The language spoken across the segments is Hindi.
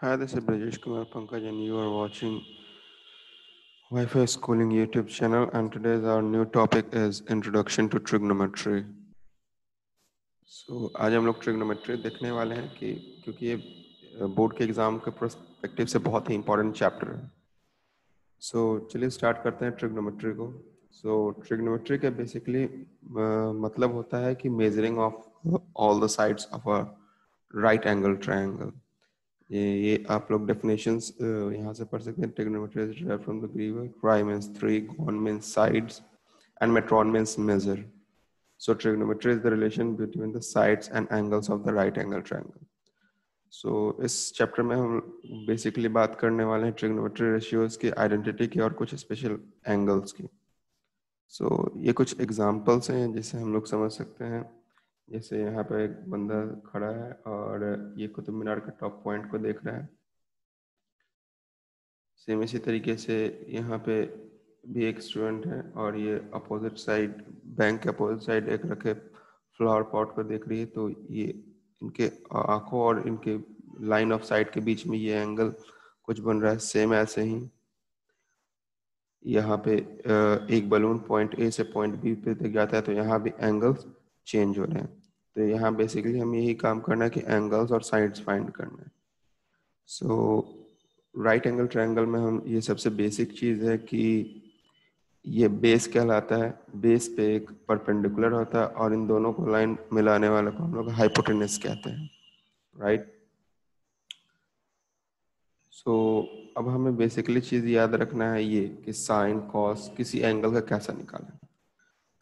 Hi, this is Brajesh Kumar Pankaj, and you are watching Wi-Fi Schooling YouTube channel. And today's our new topic is Introduction to Trigonometry. So आज हम लोग ट्रिग्नोमेट्री देखने वाले हैं कि क्योंकि ये बोर्ड के एग्ज़ाम के परस्पेक्टिव से बहुत ही इंपॉर्टेंट चैप्टर है सो so, चलिए स्टार्ट करते हैं ट्रिग्नोमेट्री को सो ट्रिग्नोमेट्री का बेसिकली मतलब होता है कि measuring of all the sides of a right angle triangle ये आप लोग डेफिनेशंस यहाँ से पढ़ सकते हैं। Trigonometry is derive from the Greek word tri means 3 con means sides and metron means measure so trigonometry is the relation between the sides and angles of the right angle triangle so इस चैप्टर में हम बेसिकली बात करने वाले हैं ट्रिग्नोमेट्री रेशियोज की आइडेंटिटी की और कुछ स्पेशल एंगल्स की। सो so, ये कुछ एग्जांपल्स हैं जिसे हम लोग समझ सकते हैं। जैसे यहाँ पे एक बंदा खड़ा है और ये कुतुब मीनार के टॉप पॉइंट को देख रहा है। सेम इसी तरीके से यहाँ पे भी एक स्टूडेंट है और ये अपोजिट साइड बैंक के अपोजिट साइड एक रखे फ्लावर पॉट को देख रही है तो ये इनके आँखों और इनके लाइन ऑफ़ साइड के बीच में ये एंगल कुछ बन रहा है सेम ऐसे ही। यहाँ पे एक बलून पॉइंट ए से पॉइंट बी पे दिख जाता है तो यहाँ भी एंगल्स चेंज हो रहे हैं। तो यहाँ बेसिकली हम यही काम करना है कि एंगल्स और साइड्स फाइंड करना है। सो राइट एंगल ट्रायंगल में हम ये सबसे बेसिक चीज़ है कि ये बेस कहलाता है। बेस पे एक परपेंडिकुलर होता है और इन दोनों को लाइन मिलाने वाले को हम लोग हाइपोटेनस कहते हैं। राइट सो so, अब हमें बेसिकली चीज़ याद रखना है ये कि साइन कॉस किसी एंगल का कैसा निकालना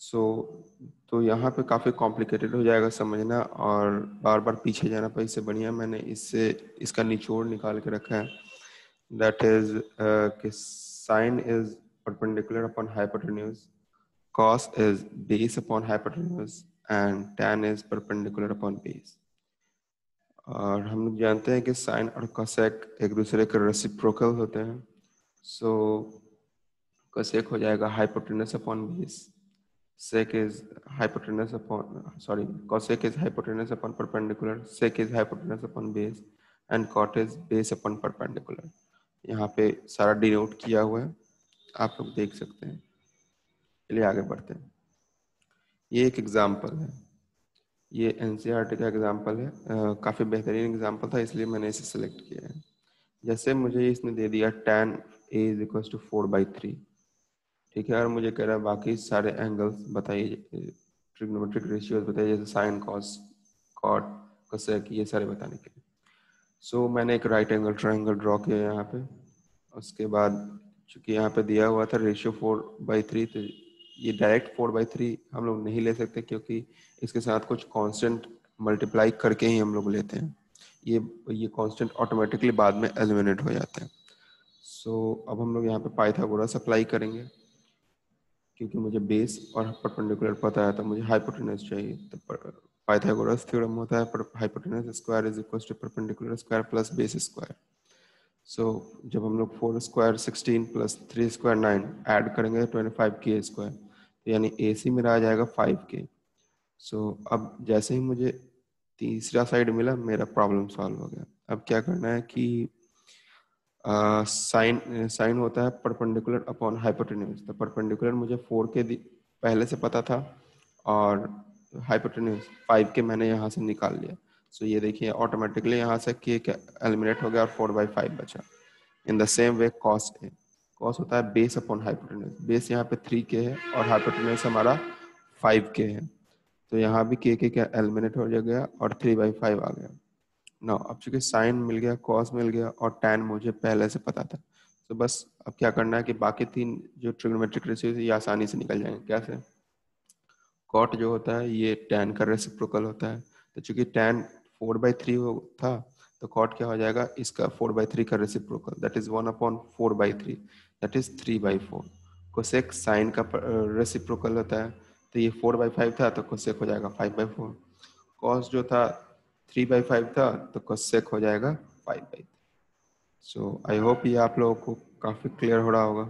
सो so, तो यहाँ पे काफ़ी कॉम्प्लिकेटेड हो जाएगा समझना और बार बार पीछे जाना पर इससे बढ़िया मैंने इससे इसका निचोड़ निकाल के रखा है। दैट इज़ कि sine is perpendicular upon hypotenuse cos is base upon hypotenuse and tan is perpendicular upon base. और हम लोग जानते हैं कि साइन और कोसेक एक दूसरे के रेसिप्रोकल होते हैं। सो so, कोसेक हो जाएगा hypotenuse upon base sec is hypotenuse upon, sorry, cosec is hypotenuse upon perpendicular, sec is hypotenuse upon base, and cot is base upon perpendicular. यहाँ पे सारा डिनोट किया हुआ है, आप लोग देख सकते हैं। चलिए आगे बढ़ते हैं। ये एक एग्ज़ाम्पल है। ये एनसीआरटी का एग्ज़ाम्पल है। काफ़ी बेहतरीन एग्ज़ाम्पल था, इसलिए मैंने इसे सेलेक्ट किया है। जैसे मुझे इसने दे दिया tan A is equal to four by three ठीक है और मुझे कह रहा है बाकी सारे एंगल्स बताइए ट्रिग्नोमेट्रिक रेशियोज बताइए जैसे साइन कॉस कॉट कोसेक ये सारे बताने के लिए। सो so, मैंने एक राइट एंगल ट्रायंगल ड्रॉ किया यहाँ पे। उसके बाद चूँकि यहाँ पे दिया हुआ था रेशियो फोर बाई थ्री तो ये डायरेक्ट फोर बाई थ्री हम लोग नहीं ले सकते क्योंकि इसके साथ कुछ कांस्टेंट मल्टीप्लाई करके ही हम लोग लेते हैं। ये ये कांस्टेंट ऑटोमेटिकली बाद में एलिमिनेट हो जाते हैं। सो so, अब हम लोग यहाँ पे पाइथागोरस अप्लाई करेंगे। क्योंकि मुझे बेस और परपेंडिकुलर पता है तो मुझे हाइपोटेनस चाहिए। तो पाइथागोरस थ्योरम होता है, पर hypotenuse square is equal to perpendicular square plus base square so जब हम लोग four square sixteen plus three square nine add करेंगे तो ट्वेंटी फाइव के स्क्वायर तो यानी ए सी मेरा आ जाएगा फाइव के सो अब जैसे ही मुझे तीसरा साइड मिला, मेरा प्रॉब्लम सॉल्व हो गया। अब क्या करना है कि साइन साइन होता है परपेंडिकुलर अपॉन हाइपोटेन्यूज। तो परपेंडिकुलर मुझे फोर के पहले से पता था और हाइपोटेन्यूज फाइव के मैंने यहाँ से निकाल लिया। सो so ये देखिए ऑटोमेटिकली यहाँ से के एलिमिनेट हो गया और फोर बाई फाइव बचा। In the same way cos A cos होता है बेस अपॉन हाइपोटेन्यूज बेस यहाँ पे थ्री के है और हाइपोटेन्यूज हमारा फाइव के है। तो यहाँ भी के के एलिमिनेट हो गया और थ्री बाई फाइव आ गया। ना, अब चूँकि साइन मिल गया कॉस मिल गया और टैन मुझे पहले से पता था। तो बस अब क्या करना है कि बाकी तीन जो ट्रिग्नोमेट्रिक रेशियो ये आसानी से निकल जाएँगे। कैसे कॉट जो होता है, ये टैन का रेसिप्रोकल होता है। तो चूँकि टैन फोर बाई थ्री था तो कॉट क्या हो जाएगा? इसका फोर बाई थ्री का reciprocal that is one upon four by three that is three by four cosec sine का रेसिप्रोकल होता है। तो ये फोर बाई फाइव था तो कोसेक हो जाएगा फाइव बाई फोर कॉस जो था थ्री बाई फाइव था तो कोसेक हो जाएगा five by so I hope ये आप लोगों को काफ़ी क्लियर हो रहा होगा।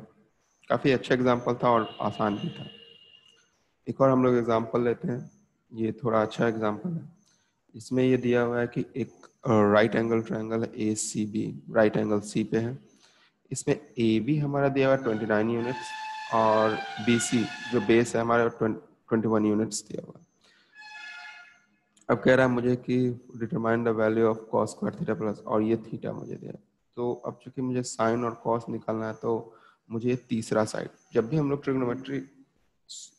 काफ़ी अच्छा एग्ज़ाम्पल था और आसान भी था। एक और हम लोग एग्ज़ाम्पल लेते हैं। ये थोड़ा अच्छा एग्ज़ाम्पल है। इसमें ये दिया हुआ है कि एक राइट एंगल ट्रायंगल है A C B right angle C पे है। इसमें ए बी हमारा दिया हुआ है ट्वेंटी नाइन यूनिट्स और बी सी जो बेस है हमारा ट्वेंटी वन यूनिट्स दिया हुआ है। अब कह रहा है मुझे कि determine the value of cos square theta plus और ये थीटा मुझे दिया तो अब चूँकि मुझे साइन और कॉस निकालना है तो मुझे ये तीसरा साइड जब भी हम लोग ट्रिग्नोमेट्री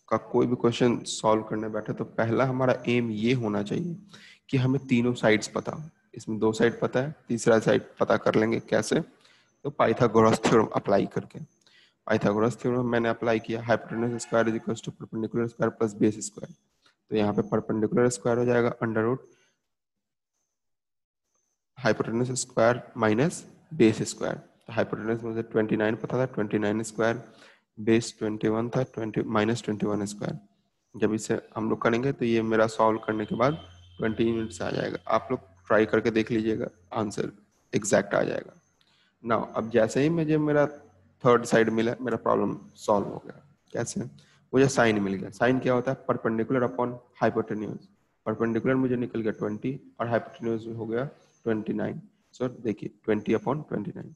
का कोई भी क्वेश्चन सॉल्व करने बैठे तो पहला हमारा एम ये होना चाहिए कि हमें तीनों साइड्स पता इसमें दो साइड पता है, तीसरा साइड पता कर लेंगे कैसे? तो पाइथागोरस थ्योरम अप्लाई करके। पाइथागोरस थ्योरम मैंने अप्लाई किया hypotenuse square is equals to perpendicular square plus base square तो यहाँ पे परपेंडिकुलर स्क्वायर हो जाएगा under root hypotenuse square minus base square तो हाइपोटेनस मुझे 29 पता था 29 स्क्वायर बेस 21 था 20 माइनस ट्वेंटी स्क्वायर जब इसे हम लोग करेंगे तो ये मेरा सॉल्व करने के बाद 20 यूनिट्स आ जाएगा। आप लोग ट्राई करके देख लीजिएगा आंसर एग्जैक्ट आ जाएगा। ना अब जैसे ही मुझे मेरा थर्ड साइड मिला, मेरा प्रॉब्लम सॉल्व हो गया। कैसे? मुझे साइन मिल गया। साइन क्या होता है? परपेंडिकुलर अपॉन हाइपोटेन्यूज परपेंडिकुलर मुझे निकल गया 20 और हाइपोटेन्यूज हो गया 29 सो देखिए 20 अपॉन 29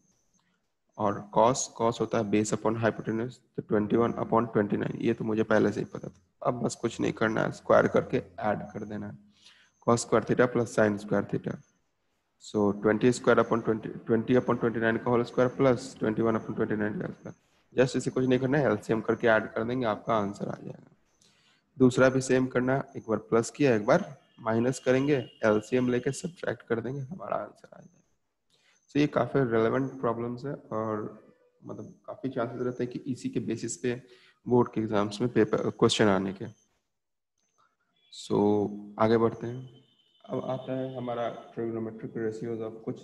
और कॉस कॉस होता है बेस अपॉन हाइपोटेन्यूज तो 21 अपॉन 29 ये तो मुझे पहले से ही पता था। अब बस कुछ नहीं करना है स्क्वायर करके ऐड कर देना है। Cos square theta plus sin square theta. So 20 square upon 20, 20 twenty 29 का whole square plus 21 upon 29 का square. जस्ट इसे कुछ नहीं करना है एलसीएम करके ऐड कर देंगे आपका आंसर आ जाएगा। दूसरा भी सेम करना एक बार प्लस किया एक बार माइनस करेंगे एलसीएम लेके सब्ट्रैक्ट कर देंगे हमारा आंसर आ जाएगा। सो so ये काफ़ी रेलेवेंट प्रॉब्लम्स है और मतलब काफ़ी चांसेस रहते हैं कि इसी के बेसिस पे बोर्ड के एग्ज़ाम्स में पेपर क्वेश्चन आने के। सो so, आगे बढ़ते हैं। अब आता है हमारा ट्रिग्नोमेट्रिक रेशियोज ऑफ़ कुछ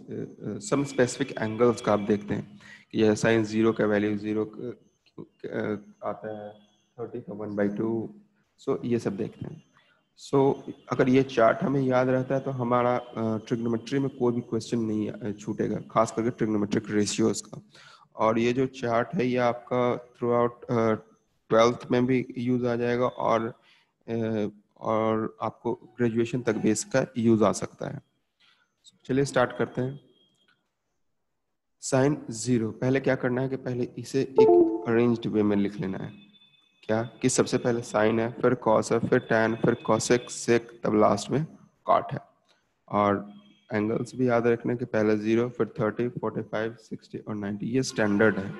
सम स्पेसिफिक एंगल्स का आप देखते हैं कि यह साइन ज़ीरो का वैल्यू ज़ीरो आता है थर्टी का वन बाई टू सो ये सब देखते हैं। सो so, अगर ये चार्ट हमें याद रहता है तो हमारा ट्रिग्नोमेट्री में कोई भी क्वेश्चन नहीं छूटेगा खास करके ट्रिग्नोमेट्रिक रेशियोज का। और ये जो चार्ट है ये आपका थ्रू आउट ट्वेल्थ में भी यूज़ आ जाएगा और और आपको ग्रेजुएशन तक भी इसका यूज़ आ सकता है। चलिए स्टार्ट करते हैं। साइन ज़ीरो पहले क्या करना है कि पहले इसे एक अरेंज्ड वे में लिख लेना है। क्या? कि सबसे पहले साइन है, फिर कॉस है, फिर टैन फिर कॉसेक सेक तब लास्ट में कॉट है। और एंगल्स भी याद रखने के पहले ज़ीरो फिर थर्टी फोर्टी फाइव सिक्सटी और नाइन्टी ये स्टैंडर्ड है।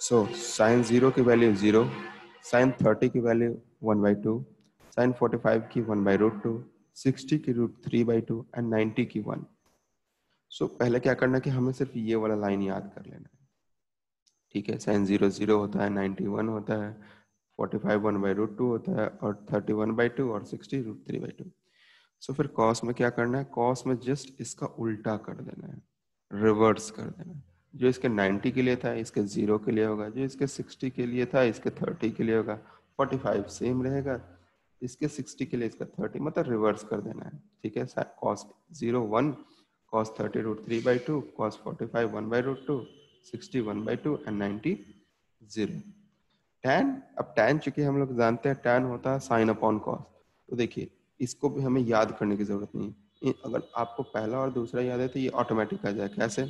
सो साइन ज़ीरो की वैल्यू ज़ीरो साइन थर्टी की value one by two sine forty five की one by root two sixty की root three by two and ninety की वन सो so, पहले क्या करना है कि हमें सिर्फ़ ये वाला लाइन याद कर लेना है। ठीक है साइन ज़ीरो ज़ीरो होता है नाइन्टी वन होता है forty five one by root two होता है और थर्टी वन बाई टू और sixty root three by two so फिर कॉस में क्या करना है? कॉस में जस्ट इसका उल्टा कर देना है रिवर्स कर देना है। जो इसके 90 के लिए था, इसके ज़ीरो के लिए होगा, जो इसके 60 के लिए था, इसके 30 के लिए होगा 45 सेम रहेगा, इसके 60 के लिए इसका 30 मतलब रिवर्स कर देना है, ठीक है cos zero one cos thirty root three by two cos forty five one by root two sixty one by two and ninety zero. Tan अब टैन चूँकि हम लोग जानते हैं टैन होता है साइन अपॉन कॉस तो देखिए, इसको भी हमें याद करने की ज़रूरत नहीं है। अगर आपको पहला और दूसरा याद है तो ये ऑटोमेटिक आ जाए, कैसे?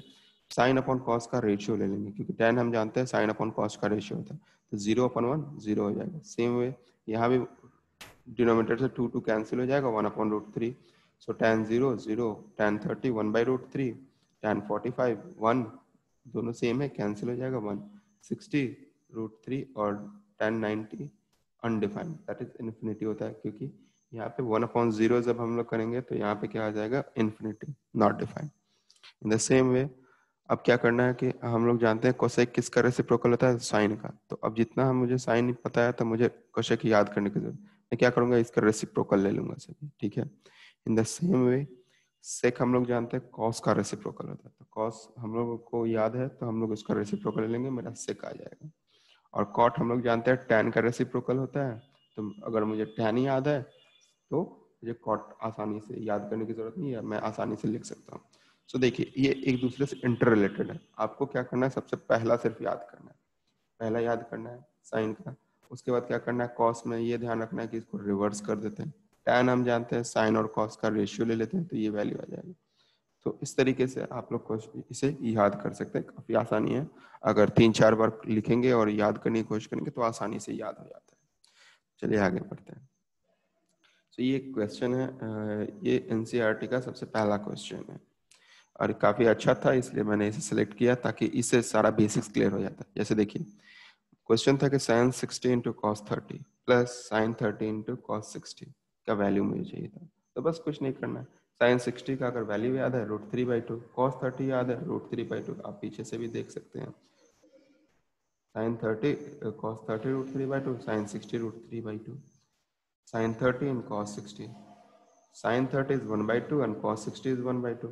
साइन अपॉन कॉस का रेशियो ले लेंगे, क्योंकि टेन हम जानते हैं साइन अपॉन कॉस का रेशियो होता है। तो ज़ीरो अपॉन वन, ज़ीरो हो जाएगा। सेम वे यहाँ भी डिनोमीटर से टू टू कैंसिल हो जाएगा one upon root three so tan zero zero tan thirty one by root three tan forty five one दोनों सेम है कैंसिल हो जाएगा वन सिक्सटी रूट थ्री और tan ninety undefined that is infinity होता है, क्योंकि यहाँ पे वन अपॉन ज़ीरो जब हम लोग करेंगे तो यहाँ पे क्या आ जाएगा infinity not defined in the same way अब क्या करना है कि हम लोग जानते हैं कोसेक किसका रेसिप्रोकल होता है? साइन का। तो अब जितना हम मुझे साइन पता है तो मुझे कोसेक याद करने की ज़रूरत मैं क्या करूँगा? इसका रेसिप्रोकल ले लूँगा सभी, ठीक है? इन द सेम वे सेक हम लोग जानते हैं कॉस का रेसिप्रोकल होता है। तो कॉस हम लोग को याद है तो हम लोग उसका रेसिप्रोकल ले लेंगे, मेरा सेक आ जाएगा। और कॉट हम लोग जानते हैं टैन का रेसिप्रोकल होता है। तो अगर मुझे टैन याद है तो मुझे कॉट आसानी से याद करने की ज़रूरत नहीं है मैं आसानी से लिख सकता हूँ। सो देखिए, ये एक दूसरे से इंटर रिलेटेड है। आपको क्या करना है? सबसे पहला सिर्फ़ याद करना है। पहला याद करना है, साइन का। उसके बाद क्या करना है? कॉस में ये ध्यान रखना है कि इसको रिवर्स कर देते हैं। टैन हम जानते हैं साइन और कॉस का रेशियो ले लेते हैं तो ये वैल्यू आ जाएगी। तो इस तरीके से आप लोग इसे याद कर सकते हैं। काफ़ी आसानी है। अगर तीन चार बार लिखेंगे और याद करने की कोशिश करेंगे तो आसानी से याद हो जाता है। चलिए आगे बढ़ते हैं। तो ये क्वेश्चन है ये एनसीईआरटी का सबसे पहला क्वेश्चन है। और काफ़ी अच्छा था, इसलिए मैंने इसे सिलेक्ट किया ताकि इससे सारा बेसिक्स क्लियर हो जाता। है जैसे देखिए क्वेश्चन था कि sine sixty into cos thirty plus sine thirty into cos sixty का वैल्यू मुझे चाहिए था। तो बस कुछ नहीं करना। साइन सिक्सटी का अगर वैल्यू याद है root three by two cos thirty याद है रूट थ्री बाई टू आप पीछे से भी देख सकते हैं। Sine thirty cos thirty root three by two sine sixty root three by two sine thirty and cos sixty sine thirty is one by two and cos sixty is one by two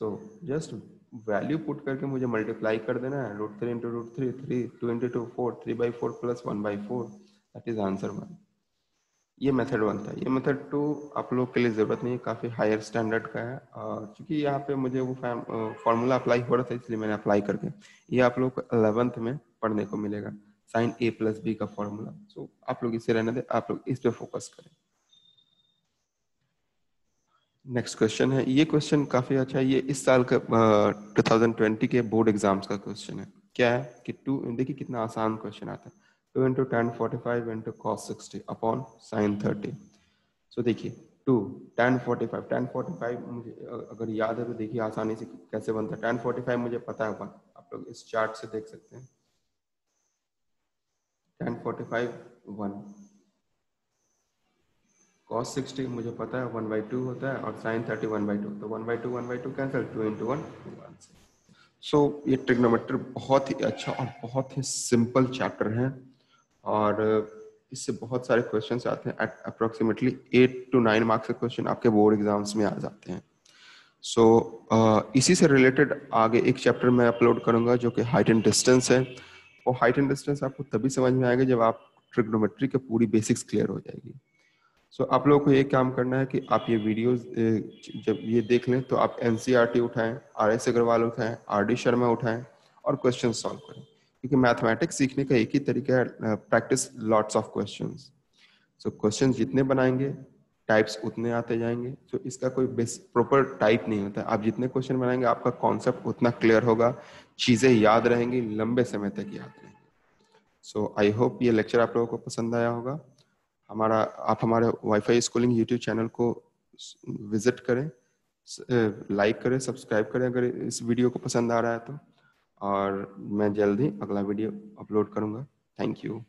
so just value put करके मुझे मल्टीप्लाई कर देना है root three into root three three two into two four three by four plus one by four that is answer one ये मेथड वन था। ये मेथड टू आप लोग के लिए ज़रूरत नहीं है काफ़ी हायर स्टैंडर्ड का है। चूँकि यहाँ पे मुझे वो फॉर्मूला अप्लाई हो रहा था इसलिए मैंने अप्लाई करके। ये आप लोग को अलेवेंथ में पढ़ने को मिलेगा। साइन ए प्लस बी का फॉर्मूला सो so, आप लोग इसे रहने दें आप लोग इस पर फोकस करें। नेक्स्ट क्वेश्चन है। ये क्वेश्चन काफ़ी अच्छा है। ये इस साल का थाउज़ेंड ट्वेंटी के बोर्ड एग्ज़ाम्स का क्वेश्चन है। क्या है कि टू देखिए कितना आसान क्वेश्चन आता है। Two into tan forty five into cos sixty upon sine thirty so देखिए two tan forty five tan forty five मुझे अगर याद है तो देखिए आसानी से कैसे बनता है। टेन फोर्टी फाइव मुझे पता है आप लोग इस चार्ट से देख सकते हैं। Tan forty five one cos sixty मुझे पता है वन बाई टू होता है और sine thirty one by two तो one by two one by two cancel two into one so ये ट्रिग्नोमेट्री बहुत ही अच्छा और बहुत ही सिंपल चैप्टर है और इससे बहुत सारे क्वेश्चन आते हैं approximately eight to nine marks के क्वेश्चन आपके बोर्ड एग्ज़ाम्स में आ जाते हैं. सो so, uh, इसी से रिलेटेड आगे एक चैप्टर मैं अपलोड करूँगा जो कि हाइट एंड डिस्टेंस है. वो हाइट एंड डिस्टेंस आपको तभी समझ में आएगा जब आप ट्रिग्नोमेट्री के पूरी बेसिक्स क्लियर हो जाएगी. सो so, आप लोगों को ये काम करना है कि आप ये वीडियोस जब ये देख लें तो आप एनसीईआरटी उठाएँ आर एस अग्रवाल उठाएँ आर डी शर्मा उठाएँ और क्वेश्चन सॉल्व करें। क्योंकि मैथमेटिक्स सीखने का एक ही तरीका है practice lots of question so question जितने बनाएँगे टाइप्स उतने आते जाएँगे। तो इसका कोई बेस प्रॉपर टाइप नहीं होता। आप जितने क्वेश्चन बनाएँगे आपका कॉन्सेप्ट उतना क्लियर होगा चीज़ें याद रहेंगी लंबे समय तक याद रहेंगी। सो आई होप ये लेक्चर आप लोगों को पसंद आया होगा। हमारा, आप हमारे वाईफाई स्कूलिंग यूट्यूब चैनल को विज़िट करें लाइक करें सब्सक्राइब करें अगर इस वीडियो को पसंद आ रहा है तो। और मैं जल्द ही अगला वीडियो अपलोड करूँगा। Thank you